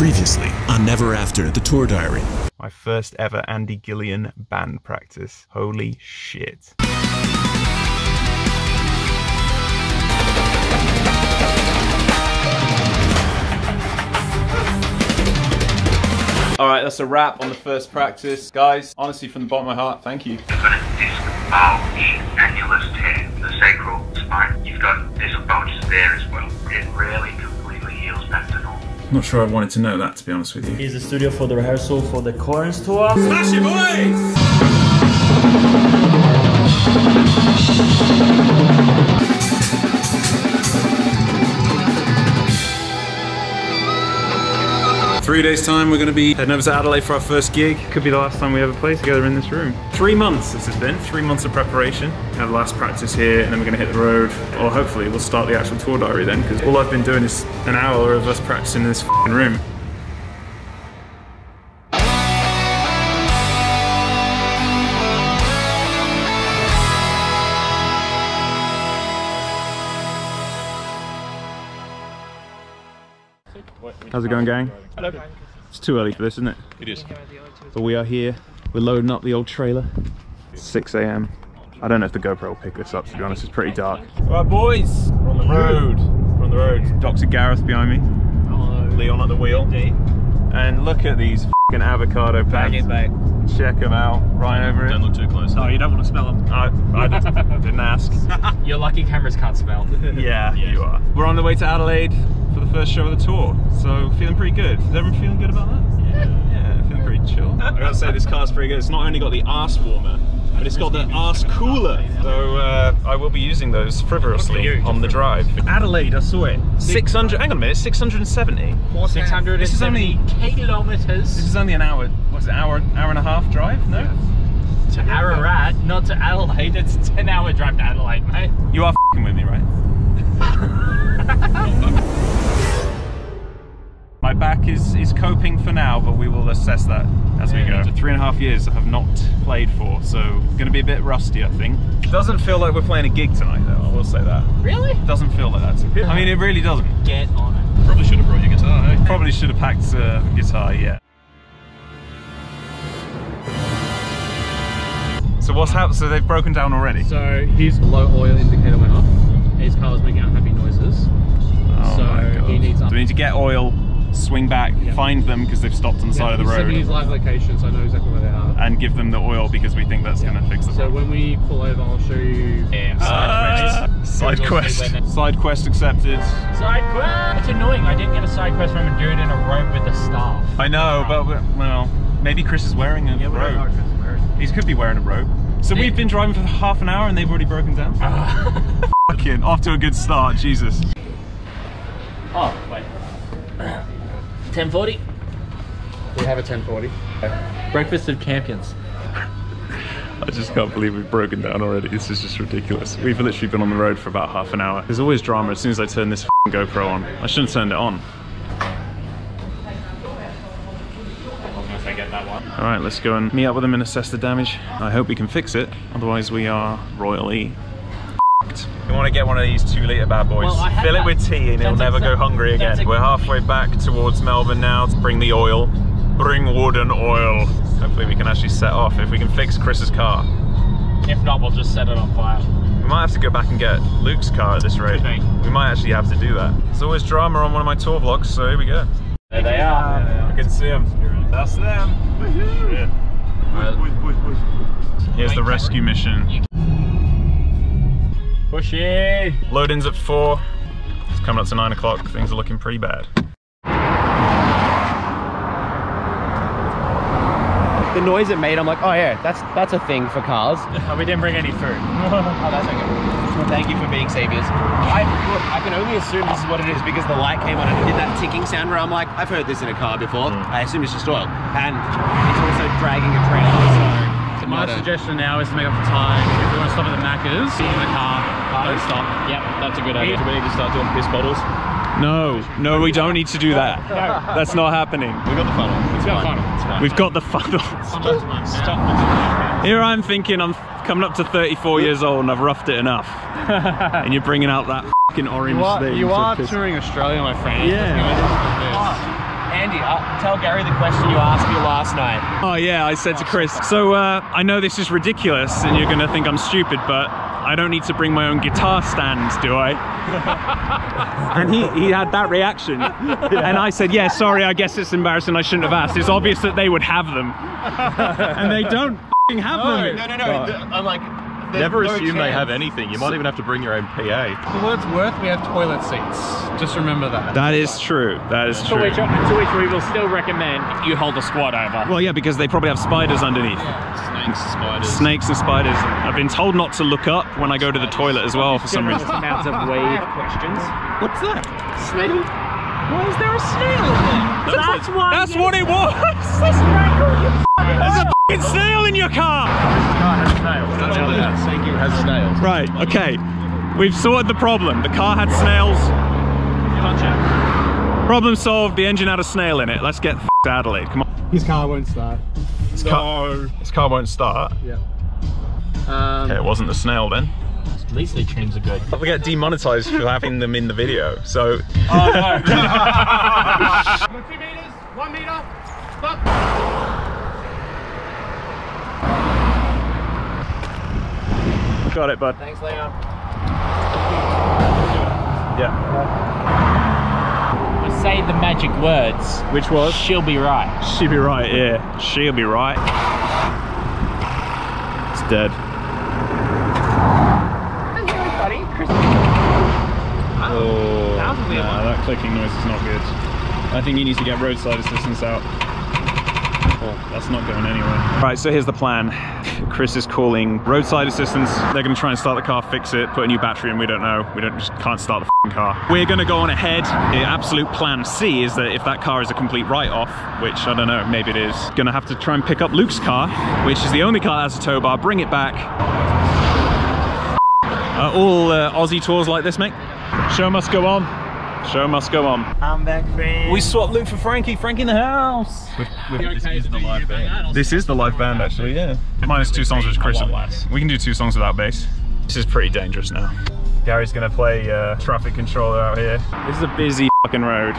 Previously on Neverafter, the tour diary. My first ever Andy Gillion band practice. Holy shit. All right, that's a wrap on the first practice. Guys, honestly, from the bottom of my heart, thank you. You've got a disc bulge, annulus tear, the sacral spine. You've got disc bulges there as well. It rarely Not sure I wanted to know that, to be honest with you. Here's the studio for the rehearsal for the Corinth tour. Smash it, boys! Three days time, we're going to be heading over to Adelaide for our first gig. Could be the last time we ever play together in this room. Three months this has been, three months of preparation. Had the last practice here, and then we're going to hit the road. Or hopefully we'll start the actual tour diary then, because all I've been doing is an hour of us practicing in this room. How's it going, gang? Hello. It's too early for this, isn't it? It is. But we are here. We're loading up the old trailer. 6 a.m. I don't know if the GoPro will pick this up, to be honest. It's pretty dark. All right, boys. We're on the road. We're on the road. Dr. Gareth behind me. Hello. Leon at the wheel. And look at these f***ing avocado pants. Check them out. Right over it. Don't look too close. Oh, you don't want to smell them. I, I didn't ask. Your lucky cameras can't smell. Yeah, you are. We're on the way to Adelaide for the first show of the tour, so feeling pretty good. Is everyone feeling good about that? Yeah. Yeah, feeling pretty chill. I gotta say, this car's pretty good. It's not only got the arse warmer, but it's got the arse cooler. So uh, I will be using those frivolously on the drive. Adelaide, I saw it. 600, hang on a minute, 670. 670 This is only, kilometers this is only an hour, what's it, hour, hour and a half drive? No? to Ararat, not to Adelaide. It's a 10 hour drive to Adelaide, mate. You are fing with me, right? My back is, is coping for now, but we will assess that as we go. Three and a half years I have not played for, so going to be a bit rusty, I think. It Doesn't feel like we're playing a gig tonight, though. I will say that. Really? It Doesn't feel like that. I mean, it really doesn't. Get on it. Probably should have brought your guitar, eh? Probably should have packed uh, the guitar, yeah. So what's happened? So they've broken down already. So his low oil indicator went off. His car was making unhappy noises. Oh so my God. he needs So we need to get oil, swing back, Yeah. find them because they've stopped on the side of the He sent me road, his live location, so I know exactly where they are. and give them the oil because we think that's going to fix the So when we pull over, I'll show you. Ah, side There's also quest. Side quest accepted. Side quest. It's annoying. I didn't get a side quest from a dude in a robe with a staff. I know, but well, maybe Chris is wearing a robe. He could be wearing a robe. So we've been driving for half an hour and they've already broken down. Fucking off to a good start, Jesus. Oh, wait. 1040. We have a 1040. Breakfast of champions. I just can't believe we've broken down already. This is just ridiculous. We've literally been on the road for about half an hour. There's always drama as soon as I turn this f***ing GoPro on. I shouldn't have turned it on. All right, let's go and meet up with them and assess the damage. I hope we can fix it. Otherwise, we are royally f***ed. You want to get one of these two litre bad boys. Well, Fill it with tea and it'll never go hungry again. We're halfway back towards Melbourne now to bring the oil. Bring wood and oil. Hopefully we can actually set off if we can fix Chris's car. If not, we'll just set it on fire. We might have to go back and get Luke's car at this rate. We might actually have to do that. There's always drama on one of my tour vlogs, so here we go. There they are. I can see them. That's them. Yeah. Here's the rescue mission. Pushy. Load-ins at four. It's coming up to nine o'clock. Things are looking pretty bad. the noise it made, I'm like, oh yeah, that's that's a thing for cars. Oh, we didn't bring any food. oh, that's okay. Thank you for being saviors. I look, I can only assume this is what it is because the light came on and it did that ticking sound where I'm like, I've heard this in a car before. Mm. I assume it's just oil, and it's also dragging a trailer. So, My suggestion now is to make up for time. If we want to stop at the Macca's, in the car, don't stop. Yep, that's a good idea. Do we need to start doing piss bottles? No, no, we don't need to do that. That's not happening. We've got the funnel. It's got fine. funnel. It's fine. We've got the funnel. Here I'm thinking I'm coming up to 34 years old and I've roughed it enough. and you're bringing out that fucking orange You are, thing. you are piss- touring Australia, my friend. Yeah. Andy, uh, tell Gary the question you asked me last night. Oh yeah, I said to Chris. So uh, I know this is ridiculous, and you're gonna think I'm stupid, but I don't need to bring my own guitar stands, do I? and he, he had that reaction, and I said, yeah, sorry, I guess it's embarrassing. I shouldn't have asked. It's obvious that they would have them, and they don't f***ing have them. No, no, no. the- I'm like, there's Never no assume they have anything. You might even have to bring your own PA. For what it's worth, we have toilet seats. Just remember that. That is true. That is To true. which, to which we will still recommend you hold a squat over. Well, yeah, because they probably have spiders underneath. Snakes, spiders. Snakes and spiders. I've been told not to look up when I go to the toilet as well for some Generous reason. amounts of weed questions. What's that? Snail? Why is there a snail in there? That's why. That's what it was! That's strangled you. There's a f***ing snail in your car! It has snails. Right, okay. We've sorted the problem. The car had snails. Problem solved, the engine had a snail in it. Let's get f***ed it. Come on. His car won't start. This car, this car won't start. Yeah. Um, okay, it wasn't the snail then. At least the trims are good. We get demonetized for having them in the video, so. Oh, no. Two meters, one meter, stop. Got it, bud. Thanks, Leon. Yeah. We say the magic words. Which was? She'll be right. She'll be right, yeah. She'll be right. It's dead. Oh, nah, that clicking noise is not good. I think he needs to get roadside assistance out. Oh, that's not going anywhere. Right, so here's the plan. Chris is calling roadside assistance. They're going to try and start the car, fix it, put a new battery in. We don't know. We don't just can't start the car. We're going to go on ahead. The absolute plan C is that if that car is a complete write-off, which I don't know, maybe it is, going to have to try and pick up Luke's car, which is the only car that has a tow bar, bring it back. Uh, all uh, Aussie tours like this, mate. Show must go on. Show must go on. I'm back, friend. We swapped Luke for Frankie. Frankie in the house. This is the live band. This is the live band, actually, yeah. Minus two songs with Chris. We can do two songs without bass. This is pretty dangerous now. Gary's gonna play uh, traffic controller out here. This is a busy fucking road.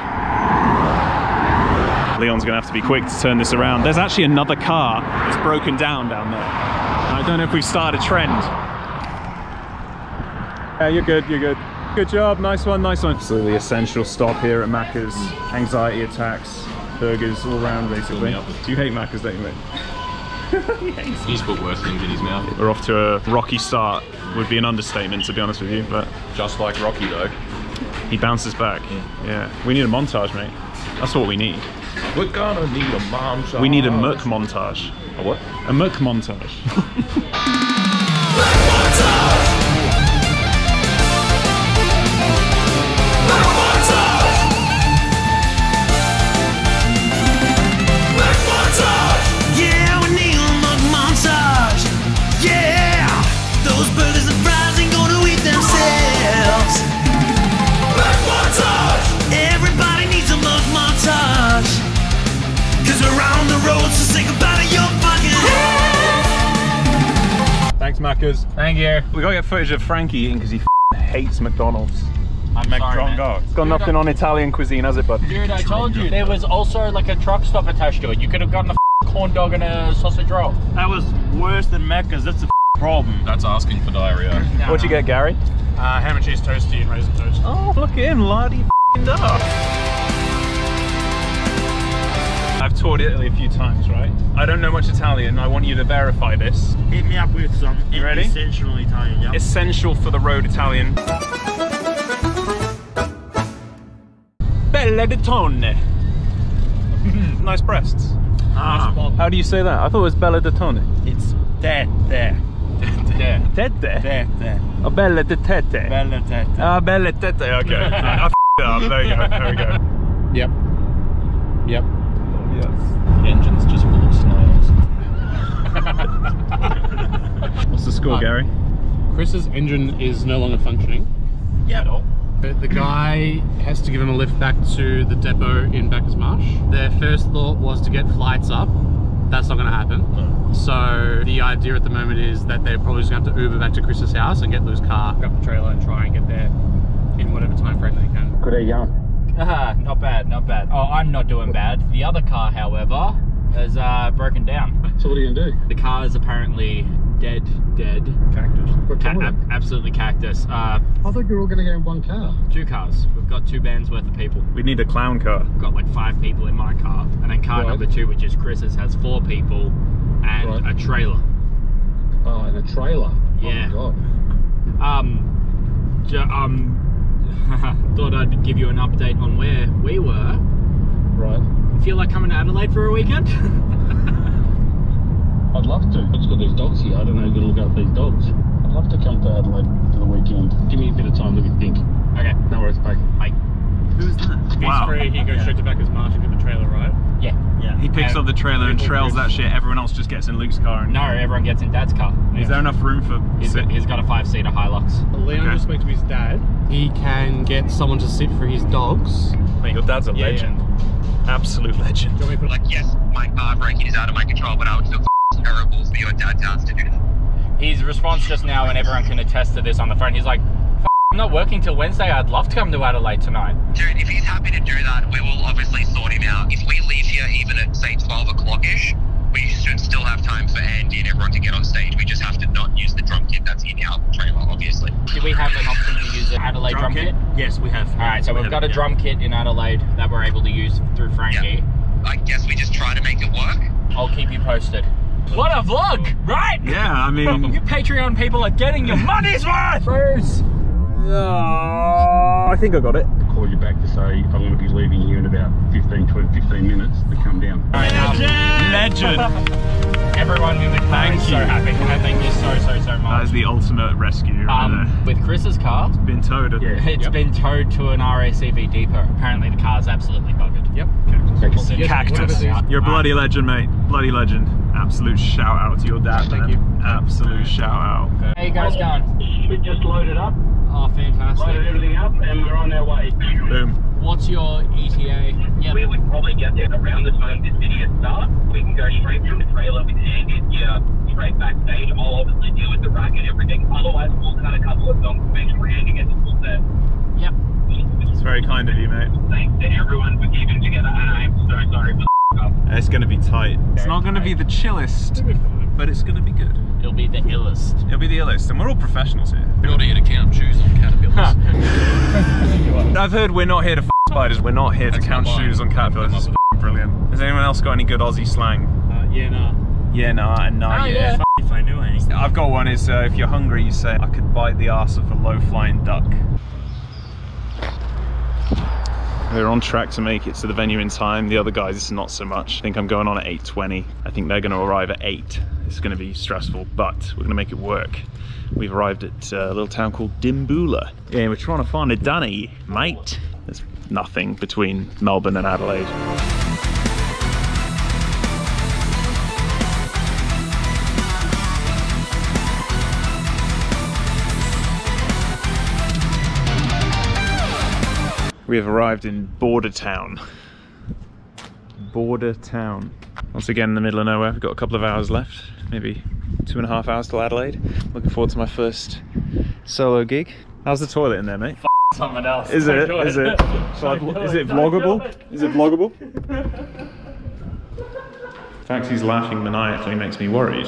Leon's gonna have to be quick to turn this around. There's actually another car that's broken down down there. I don't know if we've started a trend. Yeah, you're good, you're good. Good job, nice one, nice one. So the essential stop here at Macca's. Anxiety attacks, burgers all round basically. Do you hate Macca's, don't you, mate? He's put worse things in his mouth. We're off to a rocky start. Would be an understatement, to be honest with you, but Just like Rocky, though. he bounces back. Yeah, we need a montage, mate. That's what we need. We're gonna need a montage. We need a muck montage. A what? A Merc montage. head. Thanks, Macca's. Thank you. We gotta get footage of Frankie eating because he f***ing hates McDonald's. I'm sorry. It's got nothing on Italian cuisine, has it, bud? Dude, I told you there was also like a truck stop attached to it. You could have gotten a f- corn dog and a sausage roll. That was worse than Macca's. That's the problem. That's asking for diarrhea. What'd you get, Gary? Uh, ham and cheese toasty and raisin toast. Oh, look at him, lardy f***ing up. I've toured Italy a few times, right? I don't know much Italian. I want you to verify this. Hit me up with some You ready? essential Italian. Yeah. Essential for the road Italian. Belle de tonne. nice breasts. Ah, How do you say that? I thought it was Bella de tonne. it's there, there, there, Tete. there, there. Oh, Bella de tete. Bella tete. Ah, Bella tete. Okay. I f***ed up. There you go. There we go. Yep. Yep. The engine's just full of snails. What's the score, Gary? Chris's engine is no longer functioning. Yeah. The, the guy has to give him a lift back to the depot in Bacchus Marsh. Their first thought was to get flights up. That's not going to happen. So the idea at the moment is that they're probably just going to have to Uber back to Chris's house and get Lou's car, grab the trailer, and try and get there in whatever time frame they can. Good day, Jan. Ah, not bad, not bad. Oh, I'm not doing bad. The other car, however, has uh, broken down. So what are you gonna do? The car is apparently dead, dead. Cactus. What Ca- ab- absolutely cactus. Uh, I thought you were all gonna go in one car. two cars. We've got two bands worth of people. We need a clown car. We've got like five people in my car, and then car Right. number two, which is Chris's, has four people and Right. a trailer. Oh, and a trailer. Yeah. Oh my god. Um, um, thought I'd give you an update on where we were. Right. Feel like coming to Adelaide for a weekend? I'd love to. I've just got these dogs here. I don't know who to look after these dogs. I'd love to come to Adelaide for the weekend. Give me a bit of time. Let me think. okay. No worries, mate. Who's that? He's Wow. free, he goes straight to Bacchus Marsh and get the trailer, right? Yeah. Yeah. He picks up the trailer and trails Bridge. that shit. Everyone else just gets in Luke's car. And No, everyone gets in Dad's car. Is there enough room for? He's got, he's got a five-seater Hilux. Leon Okay. just spoke to his dad. He can get someone to sit for his dogs. Mate, your dad's a Yeah, legend. Absolute legend. Do you want me to put Like, yes, my car braking is out of my control, but I would feel terrible for your dad to have to do that. His response just now, and everyone can attest to this on the phone, he's like, "F- I'm not working till Wednesday. I'd love to come to Adelaide tonight. Dude, if he's happy to do that, we will obviously sort him out. If we leave here even at, say, 12 o'clock ish, we should still have time for Andy and everyone to get on stage. We just have to not use the drum kit that's in our trailer, obviously. Do we have an option to use an Adelaide drum, kit? Yes, we have. All right, so we've got a drum kit in Adelaide that we're able to use through Frankie. I guess we just try to make it work. I'll keep you posted. What a vlog, right? Yeah, I mean, You Patreon people are getting your money's worth! Bruce! I think I got it. I'll call you back to say I'm going to be leaving here in about 15, 20, 15 minutes to come down. Legend. Everyone in the car Thank is so you. happy. And thank you so, so, so That much. is the ultimate rescue right um, with Chris's car, there. Been towed. Yeah. it's been towed to an RACV depot. Apparently the car's absolutely buggered. Yep. Okay. Cactus. Yeah. You're a bloody legend, mate. Bloody legend. Absolute shout out to your dad. Thank man. you. Absolute shout out. How you guys going? We just loaded up, Oh, fantastic. everything up, and we're on our way. Boom. What's your ETA? Yep. We would probably get there around the time this video starts. We can go straight from the trailer with Andy here, straight backstage. I'll obviously deal with the rack and everything. Otherwise, we'll cut a couple of songs to make sure Andy gets a full set. Yep. It's very kind of you, mate. Thanks to everyone for keeping together, and I'm so sorry for the up. It's going to be tight. It's not going to be the chillest, but it's going to be good. It'll be the illest. It'll be the illest, and we're all professionals here. We're not here to count shoes on caterpillars. I've heard we're not here to f spiders. We're not here That's to count shoes on caterpillars. It's f- brilliant. Has anyone else got any good Aussie slang? Uh, yeah, nah. Yeah, nah, and nah, Oh, yeah. yeah. If I knew any. I've got one. Is uh, if you're hungry, you say I could bite the ass of a low-flying duck. We're on track to make it to the venue in time. The other guys, it's not so much. I think I'm going on at 8.20. I think they're going to arrive at 8. It's going to be stressful, but we're going to make it work. We've arrived at uh, a little town called Dimboola. Yeah, we're trying to find a dunny, mate. There's nothing between Melbourne and Adelaide. We have arrived in Bordertown. Border Town. Once again in the middle of nowhere. We've got a couple of hours left, maybe two and a half hours till Adelaide. Looking forward to my first solo gig. How's the toilet in there, mate? Someone else. Is it? Is it? I- Is it vloggable? Is it vloggable? The fact he's laughing maniacally makes me worried.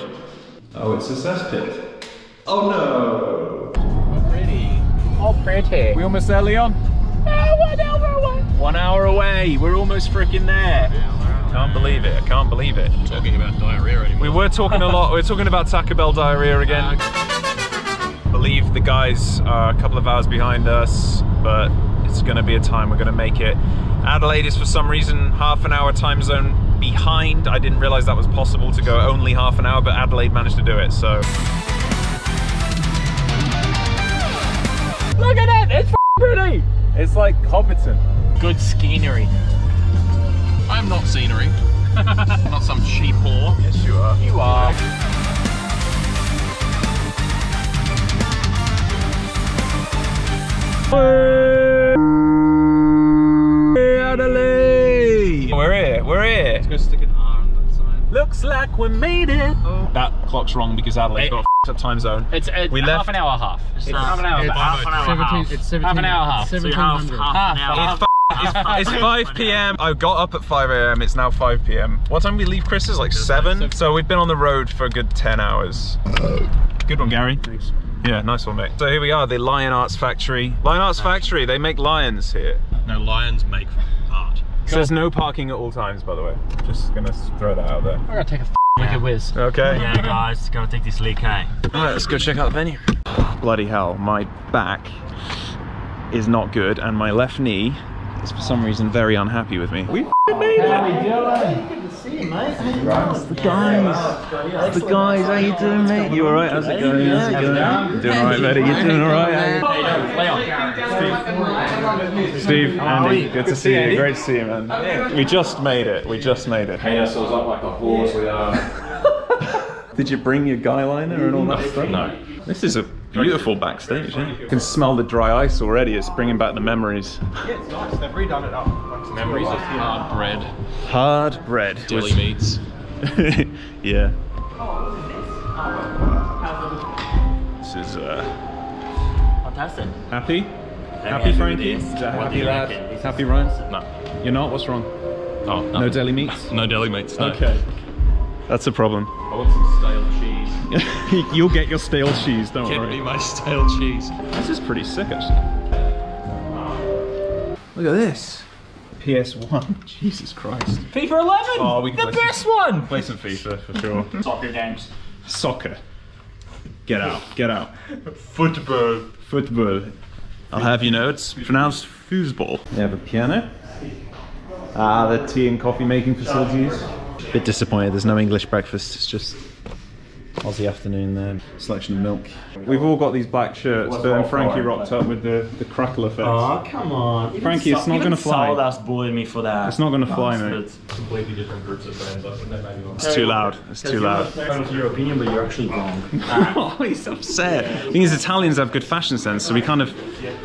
Oh, it's a cesspit. Oh no! Pretty. Oh, pretty. We almost there, Leon? One hour away. We're almost freaking there. Can't believe it. I can't believe it. Talking about diarrhea anymore. We were talking a lot. We are talking about Taco Bell diarrhea again. Ah, believe the guys are a couple of hours behind us, but it's going to be a time we're going to make it. Adelaide is for some reason half an hour time zone behind. I didn't realize that was possible to go only half an hour, but Adelaide managed to do it. So Look at it! It's pretty! it's like Hobbiton. Good scenery. I'm not scenery. not some cheap whore. Yes, you are. You are. Adelaide. We're here. We're here. Go stick an R on that sign. Looks like we made it. Oh. That clock's wrong because Adelaide's got a f***ed up time zone. It's, it's We half left- an hour half. It's half an hour It's half. half an hour 17, half. It's 17, Half an hour half. It's So 1700. half, half an hour. It's It's 5 p.m. I got up at 5 a.m. It's now 5 p.m. What time did we leave Chris? Is like 7. So we've been on the road for a good 10 hours. Good one, Gary. Thanks. Yeah, nice one, mate. So here we are, the Lion Arts Factory. Lion Arts Factory, they make lions here. No, lions make art. So there's no parking at all times, by the way. Just gonna throw that out there. I gotta take a wicked whiz. Okay. Yeah, guys, gotta take this leak, eh? Alright, let's go check out the venue. Bloody hell, my back is not good and my left knee is for some reason very unhappy with me. We made it! It's the guys. It's the guys. How you doing, mate? You alright? How's it going? How's it going? Doing alright, buddy? You doing alright? Steve, Andy, good to see you. Great to see you, man. We just made it. We just made it. Hang ourselves up like a horse we are. Did you bring your guy liner and all that stuff? No. This is a beautiful backstage. Yeah? You can smell the dry ice already. It's bringing back the memories. Yeah, it's nice. They've redone it up. Memories of hard bread, Hard bread. deli meats. yeah. This is uh, Fantastic. happy. Very Happy Frankie? this. Is that happy you lad? reckon? This is Happy Ryan? No. You're not. What's wrong? Oh, No no. deli meats. No deli meats. No. Okay. That's a problem. I want some stale cheese. You'll get your stale cheese. Don't Get worry. me my stale cheese. This is pretty sick, actually. Look at this. PS1. Jesus Christ. FIFA 11. Oh, we can the play some- best one. Play some FIFA for sure. Soccer games. Soccer. Get out. Get out. Football. Football. I'll have you know it's pronounced foosball. They have a piano. Ah, the tea and coffee making facilities. Bit disappointed there's no English breakfast. It's just Aussie afternoon there. Selection of milk. We've all got these black shirts, but then Frankie rocked up with the, the crackle effect. Oh, come on. Even Frankie, it's not gonna fly. Sawdust bullied me for that. It's not gonna fly, mate. Completely different groups of friends. I think that maybe one. It's too loud. It's too loud. That's your opinion, but you're actually wrong. oh, he's upset. The thing is, Italians have good fashion sense, so we kind of.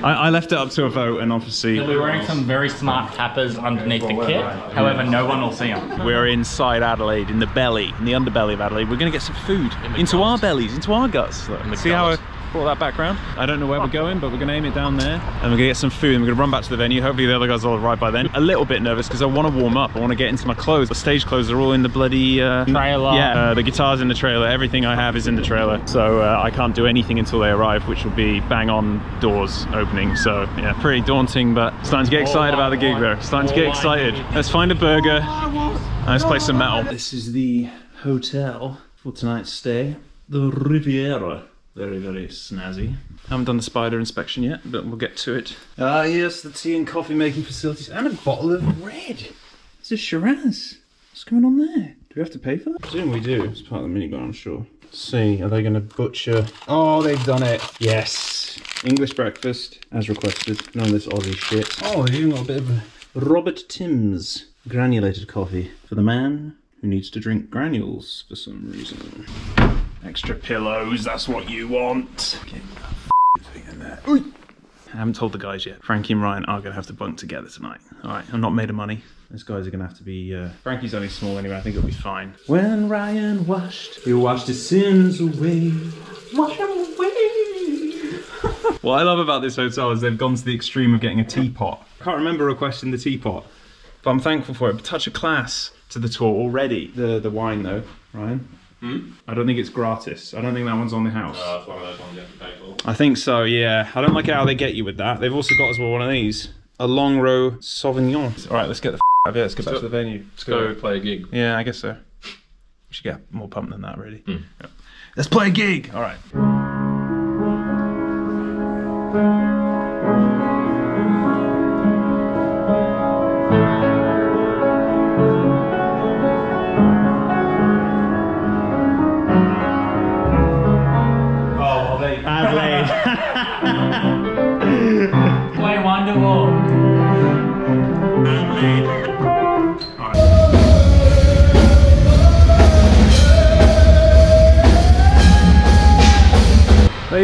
I, I left it up to a vote, and obviously. We're wearing some very smart tappers underneath the kit. However, no one will see them. We're inside Adelaide, in the belly, in the underbelly of Adelaide. We're going to get some food into our bellies, into our guts. Look, see how I brought that background? I don't know where we're going, but we're going to aim it down there, and we're going to get some food. and We're going to run back to the venue. Hopefully, the other guys will arrive by then. A little bit nervous because I want to warm up. I want to get into my clothes. The stage clothes are all in the bloody uh, Trailer. Yeah, uh, the guitar's in the trailer. Everything I have is in the trailer, so uh, I can't do anything until they arrive, which will be bang on doors opening. So yeah, pretty daunting, but starting to get excited about the gig there. Starting to get excited. Let's find a burger. And let's play some metal. This is the hotel for tonight's stay. The Riviera. Very, very snazzy. Haven't done the spider inspection yet, but we'll get to it. Ah, yes, the tea and coffee making facilities and a bottle of red. It's a Shiraz. What's going on there? Do we have to pay for that? I presume we do. It's part of the minibar, I'm sure. Let's see, are they going to butcher? Oh, they've done it. Yes. English breakfast, as requested. None of this Aussie shit. Oh, they've even got a bit of a Robert Timms granulated coffee for the man who needs to drink granules for some reason. Extra pillows, that's what you want. Get that thing in there. I haven't told the guys yet. Frankie and Ryan are going to have to bunk together tonight. All right, I'm not made of money. Those guys are going to have to be. Uh... Frankie's only small anyway. I think it'll be fine. When Ryan washed, he washed his sins away. Wash them away. what I love about this hotel is they've gone to the extreme of getting a teapot. I can't remember requesting the teapot, but I'm thankful for it. Touch of class to the tour already. The the wine though, Ryan. Hmm? I don't think it's gratis. I don't think that one's on the house. That's one of those ones you have to pay for. I think so, yeah. I don't like how they get you with that. They've also got as well one of these. A long row Sauvignon. All right, let's get the f- out of here. Let's get back to the venue. Let's go play a gig. Yeah, I guess so. We should get more pumped than that, really. Yeah. Let's play a gig. All right.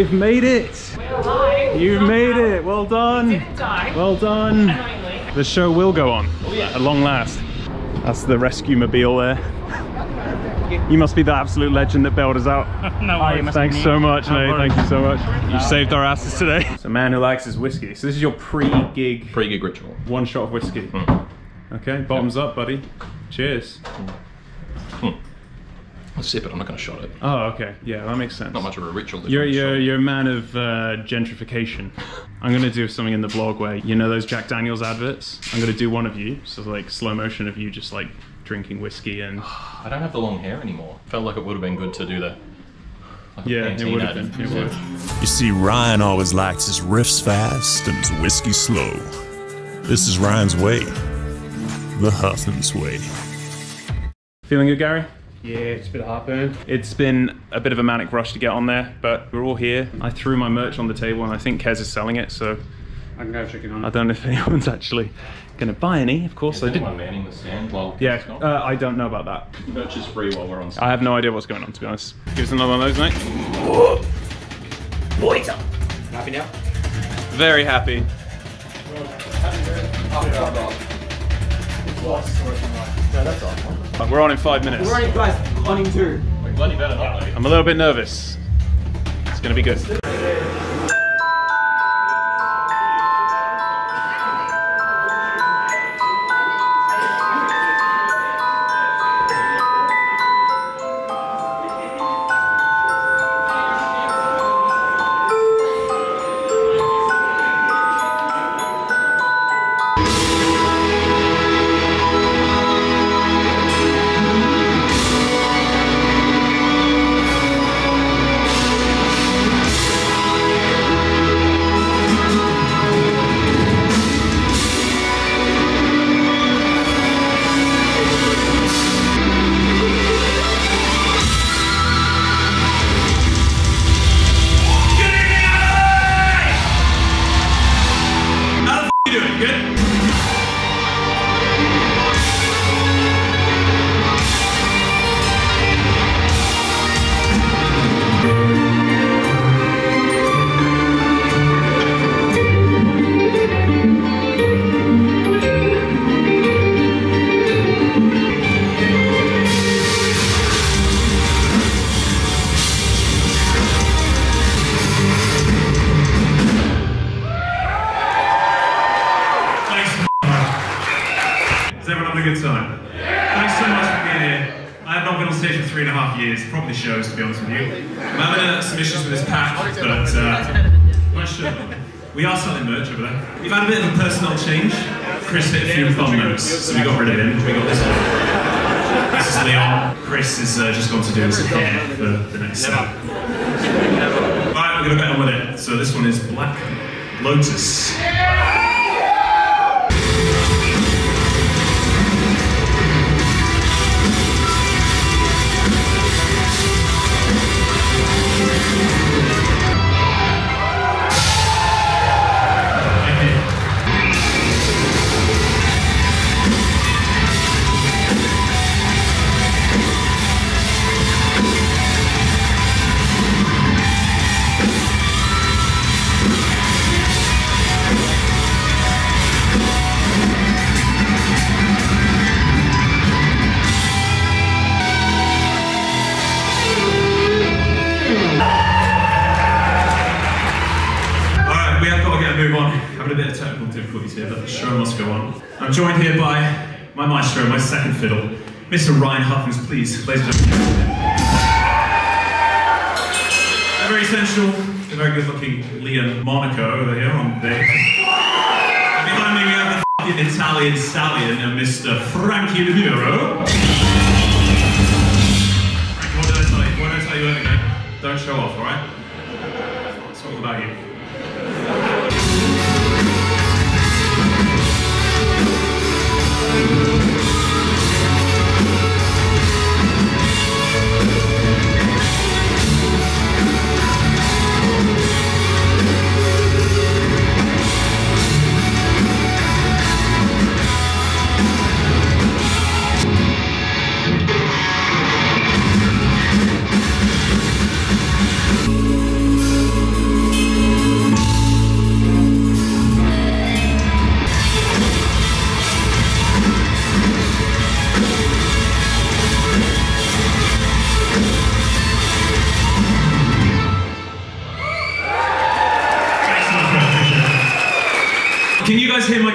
They've made it. You've made it. Well done. Well done. The show will go on at long last. That's the rescue mobile there. You must be the absolute legend that bailed us out. no Hi, worries. Thanks so much, No mate. worries. Thank you so much. You saved our asses today. It's a man who likes his whiskey. So this is your pre-gig, Pre-gig ritual. one shot of whiskey. Mm. Okay, bottoms up, buddy. Cheers. Mm. I'll sip it. I'm not going to shot it. Oh, okay. Yeah, that makes sense. Not much of a ritual. You're you're you're a man of uh, gentrification. I'm gonna do something in the blog where you know those Jack Daniels adverts. I'm gonna do one of you, so like slow motion of you just like drinking whiskey and I don't have the long hair anymore. Felt like it would have been good to do that. Like yeah, it would have been. It would. You see, Ryan always likes his riffs fast and his whiskey slow. This is Ryan's way. The Huffman's way. Feeling good, Gary? Yeah, it's a bit of heartburn. It's been a bit of a manic rush to get on there, but we're all here. I threw my merch on the table, and I think Kez is selling it, so I can go check it on. I don't know if anyone's actually gonna buy any. Of course, Is I did. anyone manning the stand while Yeah, it's not? uh, I don't know about that. Merch is free while we're on I have no idea what's going on, to be honest. Give us another one of those, mate. Happy now? Very happy. Uh, We're on in five minutes. Where are you guys running to? Bloody better not, mate. I'm a little bit nervous. It's gonna be good. On stage for three and a half years. Probably shows, to be honest with you. I'm having uh, some issues with this pack, but uh, not sure. We are selling merch over there. We've had a bit of a personnel change. Chris hit a few thumb notes, so we got rid of him. We got this one. This is Leon. Chris is uh, just going to do his hair for the next set. Right, we're gonna get on with it. So this one is Black Lotus. Go on. I'm joined here by my maestro, my second fiddle, Mr. Ryan Huffins, please, ladies and gentlemen. A very sensual, a very good looking Liam Monaco over here on bass. Behind me we have the Italian stallion, uh, Mr. Frankie De Niro. Frankie, what did I tell you? What did I tell you? Don't show off, alright? It's all about you.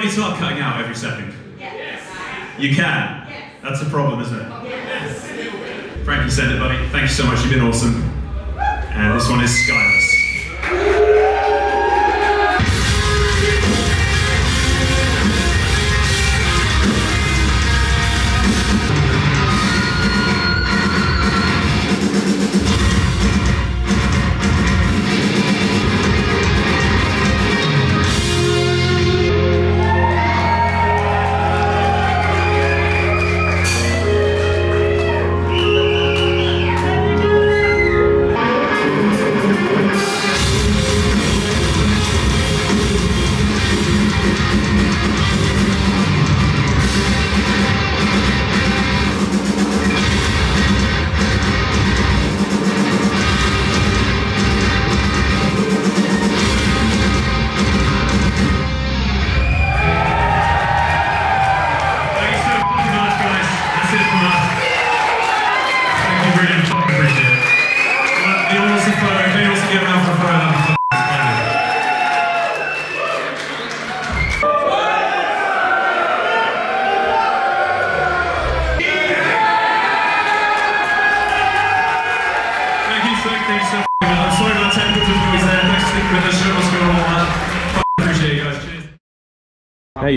Guitar cutting out every second? Yes. You can? Yes. That's a problem, isn't it? Yes. Frankie sent it, buddy. Thank you so much. You've been awesome. And this one is Skyless.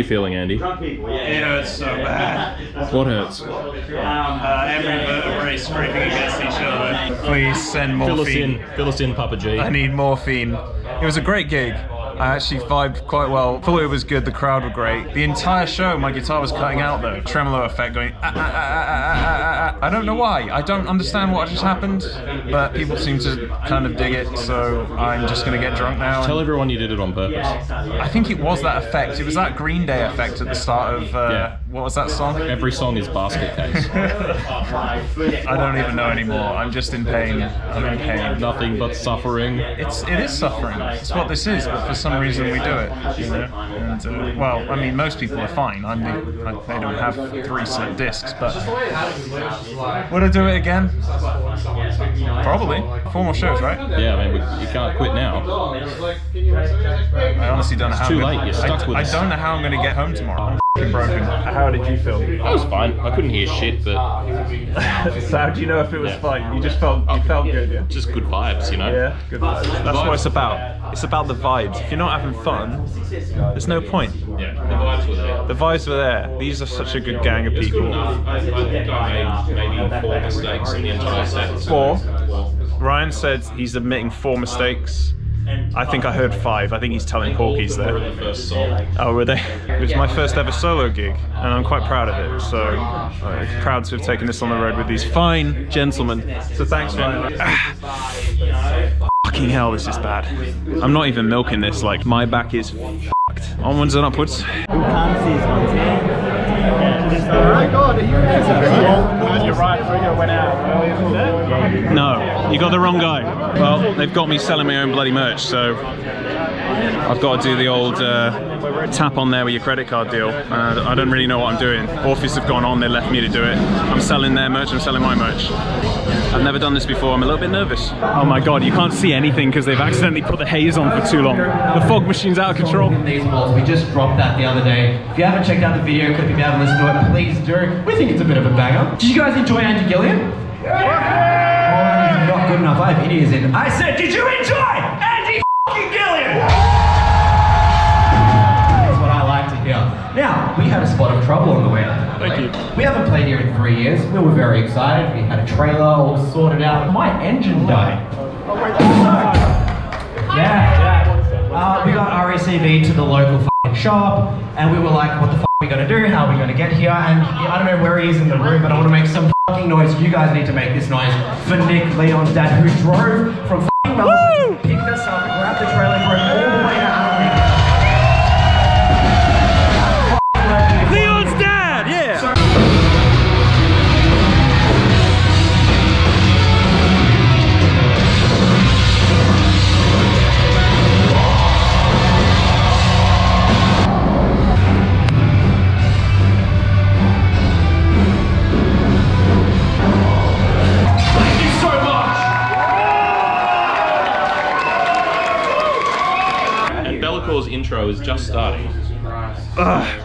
You feeling, Andy? It hurts so bad. What hurts? Um, uh, every vertebrae scraping against each other. Please send Fill us morphine. in. Fill us in, Papa G. I need morphine. It was a great gig. I actually vibed quite well. Thought it was good. The crowd were great. The entire show, my guitar was cutting out though. Tremolo effect going. "Ah, ah, ah, ah, ah, ah, ah." I don't know why. I don't understand what just happened, but people seem to kind of dig it. So I'm just gonna get drunk now. Tell everyone you did it on purpose. I think it was that effect. It was that Green Day effect at the start of uh, Yeah. what was that song? Every song is basket case. I don't even know anymore. I'm just in pain. I'm in pain. Nothing but suffering. It's it is suffering. It's what this is, but for some reason we do it. You know. And, uh, well, I mean, most people are fine. I'm the, I, they don't have three slip discs, but would I do it again? Probably. Four more shows, right? Yeah, I mean, we, you can't quit now. I honestly don't know how. too I'm gonna- late, you're stuck I, with I don't know how I'm going to get home tomorrow. I'm broken. How did you feel? I was fine. I couldn't hear shit, but so how do you know if it was Yeah. fine? You just felt you felt good, yeah. just good vibes, you know? Yeah, good vibes. That's what it's about. It's about the vibes. If you're not having fun, there's no point. Yeah, the vibes were there. The vibes were there. These are such a good gang of people. I, I think I made maybe four mistakes in the entire set. Four. Ryan said he's admitting four mistakes. I think I heard five. I think he's telling Were there. Oh, were they? It was my first ever solo gig, and I'm quite proud of it. So, proud to have taken this on the road with these fine gentlemen. So, thanks, Ryan. Fucking hell, this is bad. I'm not even milking this. Like, my back is fucked. Onwards and upwards. No, you got the wrong guy. Well, they've got me selling my own bloody merch, so I've got to do the old uh, tap on there with your credit card deal. Uh, I don't really know what I'm doing. Orpheus have gone on, they left me to do it. I'm selling their merch, I'm selling my merch. I've never done this before, I'm a little bit nervous. Oh my god, you can't see anything because they've accidentally put the haze on for too long. The fog machine's out of control. These balls, we just dropped that the other day. If you haven't checked out the video clip, if you haven't listened to it, please do. We think it's a bit of a banger. Did you guys enjoy Andy Gillion? Yeah! Oh, not good enough. I have idiots in. I said, did you enjoy Now, we spot of trouble on the way. Thank you. We haven't played here in three years. We were very excited. We had a trailer all sorted out. My engine died. Yeah, yeah. Uh, we got RACV to the local f***ing shop, and we were like, what the f*** are we gonna do? How are we gonna get here? And I don't know where he is in the room, but I wanna make some f***ing noise. You guys need to make this noise for Nick, Leon's dad, who drove from f***ing Melbourne, picked us up, grabbed the trailer, drove all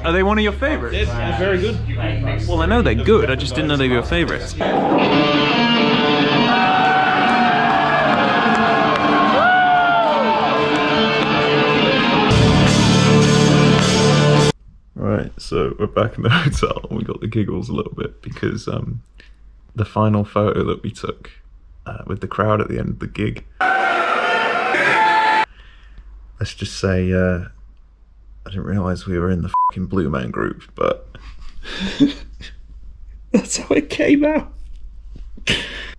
are they one of your favourites? They're very good. Well, I know they're good. I just didn't know they were your favourites. Right, so we're back in the hotel and we got the giggles a little bit because um, the final photo that we took uh, with the crowd at the end of the gig. Let's just say uh, I didn't realise we were in the fucking Blue Man group, but that's how it came out.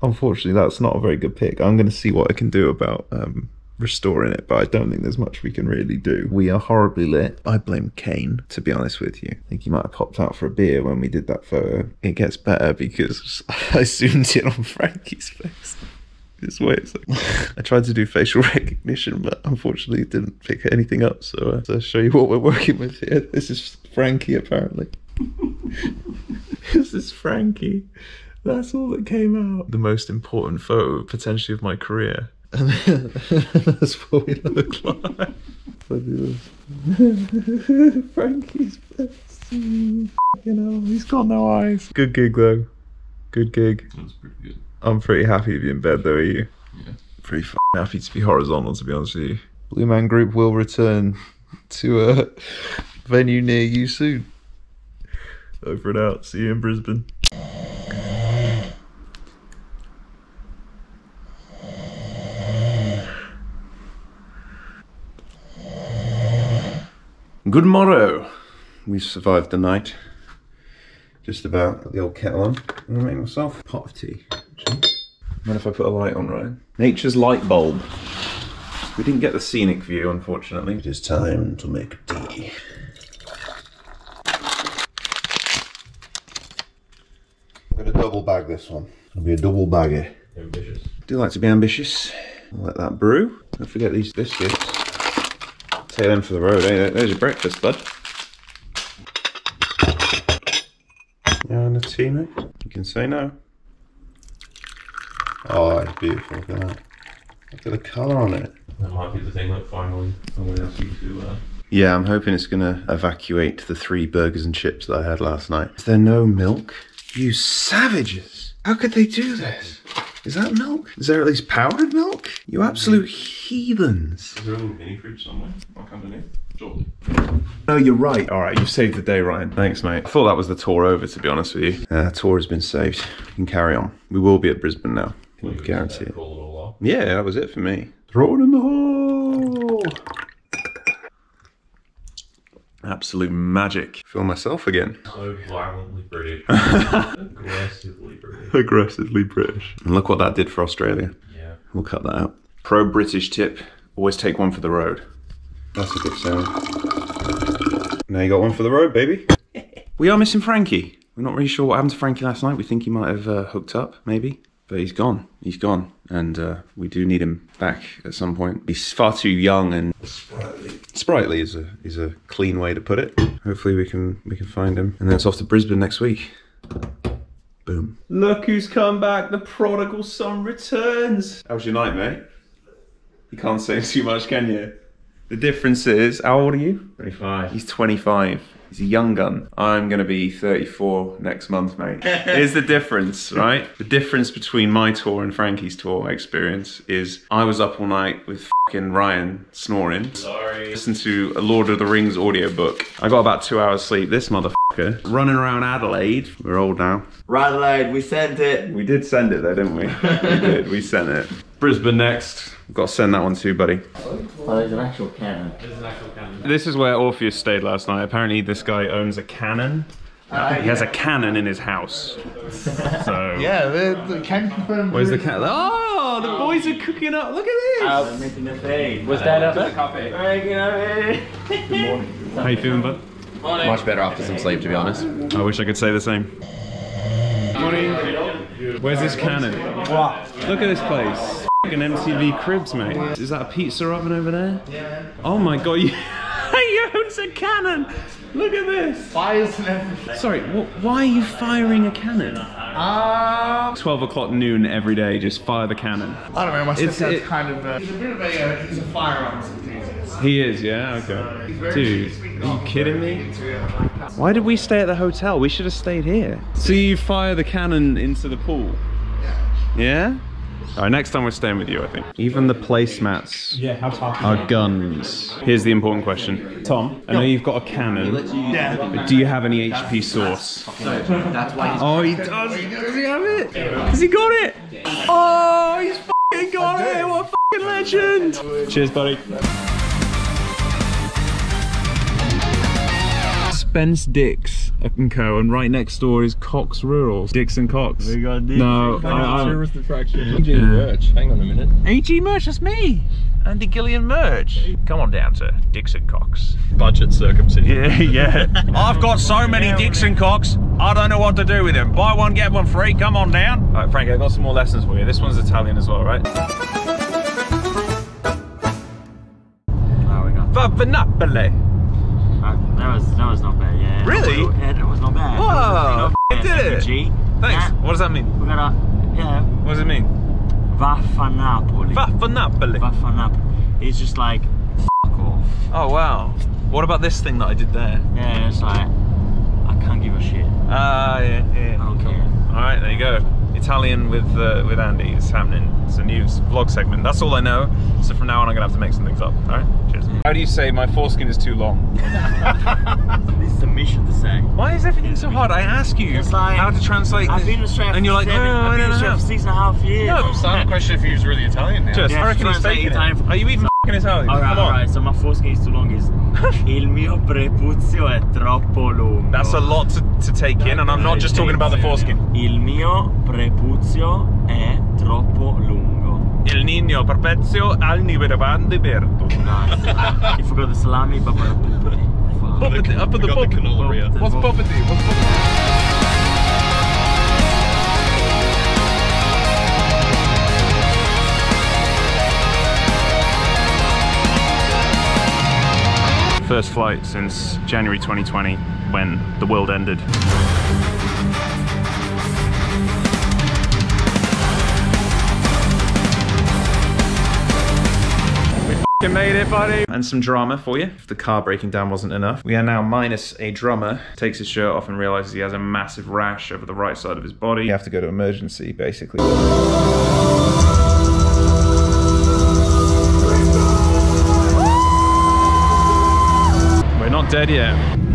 Unfortunately, that's not a very good pick. I'm going to see what I can do about um, restoring it, but I don't think there's much we can really do. We are horribly lit. I blame Kane, to be honest with you. I think he might have popped out for a beer when we did that photo. It gets better because I zoomed in on Frankie's face. This way, it's like, I tried to do facial recognition, but unfortunately it didn't pick anything up. So uh, to show you what we're working with here, this is Frankie apparently. this is Frankie. That's all that came out. The most important photo potentially of my career. That's what we look like. Frankie's best. You know, he's got no eyes. Good gig though. Good gig. That's pretty good. I'm pretty happy to be in bed though, are you? Yeah. Pretty f- happy to be horizontal to be honest with you. Blue Man Group will return to a venue near you soon. Over and out. See you in Brisbane. Good morrow. We survived the night. Just about put the old kettle on. I'm gonna make myself a pot of tea. Actually. What if I put a light on, Ryan? Nature's light bulb. We didn't get the scenic view, unfortunately. It is time to make tea. I'm gonna double bag this one. It'll be a double bagger. Ambitious. Do like to be ambitious. I'll let that brew. Don't forget these biscuits. Take them for the road, eh? There's your breakfast, bud. Yeah, and a tea, mate. You can say no. Oh, it's beautiful. Look at that. Look at the colour on it. That might be the thing that finally I'm going to you to. Uh, Yeah, I'm hoping it's gonna evacuate the three burgers and chips that I had last night. Is there no milk? You savages! How could they do this? Is that milk? Is there at least powdered milk? You absolute heathens. is there a little mini fridge somewhere? Like underneath? Surely. No, you're right. All right, you've saved the day, Ryan. Thanks, mate. I thought that was the tour over, to be honest with you. Uh, tour has been saved. We can carry on. We will be at Brisbane now. Can guarantee it. It. Yeah, that was it for me. Throw it in the hole. Absolute magic. Feel myself again. So violently British. Aggressively British. Aggressively British. And look what that did for Australia. Yeah. We'll cut that out. Pro British tip always take one for the road. That's a good sound. Now you got one for the road, baby. we are missing Frankie. We're not really sure what happened to Frankie last night. We think he might have uh, hooked up, maybe. But he's gone. He's gone. And uh, we do need him back at some point. He's far too young and sprightly. Sprightly is a is a clean way to put it. Hopefully we can we can find him. And then it's off to Brisbane next week. Boom. Look who's come back. The prodigal son returns. How's your night, mate? You can't say too much, can you? The difference is, how old are you? 25. He's 25. He's a young gun. I'm going to be 34 next month, mate. Here's the difference, right? The difference between my tour and Frankie's tour experience is I was up all night with fucking Ryan snoring. Sorry. Listen to a Lord of the Rings audiobook. I got about two hours sleep. This motherfucker running around Adelaide. We're old now. Adelaide, we sent it. We did send it though, didn't we? we did. We sent it. Brisbane next. We've got to send that one to you, buddy. Oh, there's an actual cannon. There's an actual cannon. This is where Orpheus stayed last night. Apparently, this guy owns a cannon. Uh, he has a cannon in his house. So Yeah, the, the can confirm. Where's the cat? Oh, the boys are cooking up. Look at this. Uh, making a fade. Was that up the coffee? How you feeling, bud? Much better after some sleep, to be honest. I wish I could say the same. Morning. Where's this cannon? What? Look at this place. Fucking MTV Cribs, mate. Is that a pizza oven over there? Yeah. Oh my god, you, he owns a cannon. Look at this. Fires and everything. Sorry, wh- why are you firing a cannon? Um, 12 o'clock noon every day, just fire the cannon. I don't know. My It's- it- kind of. Uh, he's a bit of a. Uh, he's a firearms enthusiast. He is, yeah, okay. Dude, are you kidding me? Why did we stay at the hotel? We should have stayed here. So you fire the cannon into the pool? Yeah? yeah? All right, next time we're staying with you, I think. Even the placemats Yeah, how tough? are guns. Here's the important question. Tom, I know you've got a cannon. Yeah. But do you have any HP Sauce? That's why he's. Oh, he does. Does he have it? Has he got it? Oh, he's fucking got it. What a fucking legend. Cheers, buddy. Spence Dix and Co. And right next door is Cox Rural. Dixon Cox. We got No, I, I, Tourist attraction. AG Yeah. merch. Hang on a minute. AG merch, that's me. Andy Gillion merch. Come on down to Dixon Cox. Budget circumcision. Yeah, yeah. I've got so many Dixon Cox, I don't know what to do with them. Buy one, get one free. Come on down. All right, Frank, I've got some more lessons for you. This one's Italian as well, right? There we go. Va Napoli. Uh, that was that was not bad. Yeah. Really? Yeah, that was not bad. Whoa, That was, you you know, did it. G. Thanks. Yeah, What does that mean? we gotta. Yeah. What does it mean? Vaffa Napoli. Vaffa Napoli. Vaffa Napoli. It's just like. Off. Oh, wow. What about this thing that I did there? Yeah, it's like. I can't give a shit. Ah, yeah, yeah. I don't care. All right, there you go. Italian with uh, with Andy is happening. It's a new vlog segment. That's all I know. So from now on, I'm gonna have to make some things up. All right, cheers. How do you say my foreskin is too long? This is a mission to say. Why is everything so hard? I ask you like, how to translate. I've been in Australia and you're for like, seven, oh, I've been in Australia for six and a half years. No, I'm starting to question if he was really Italian now. Just, Yeah, I reckon he's translate faking Italian it. Are you even f***ing Italian? Alright, Come on. alright, so my foreskin is too long is Il mio prepuzio è troppo lungo. That's a lot to, to take in, and I'm not just talking about the foreskin. Il mio prepuzio è troppo lungo. Il niño perpezio al nivel perto. Nice. you forgot the salami, but Poppity, up at the Got the canola reel. What's poppity? What's poppity? First flight since January 2020 when the world ended. We made it, buddy. And some drama for you. If the car breaking down wasn't enough, we are now minus a drummer. Takes his shirt off and realizes he has a massive rash over the right side of his body. You have to go to emergency, basically. Dead yet.